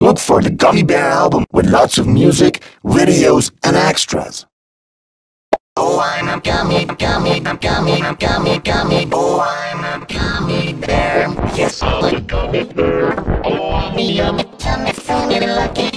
Look for the Gummy Bear album with lots of music, videos, and extras. Oh, I'm a gummy, gummy, I'm gummy, I'm gummy, gummy. Oh, I'm a gummy bear. Yes, I'm a gummy bear. Oh, I'm a yummy, tummy, funny, lucky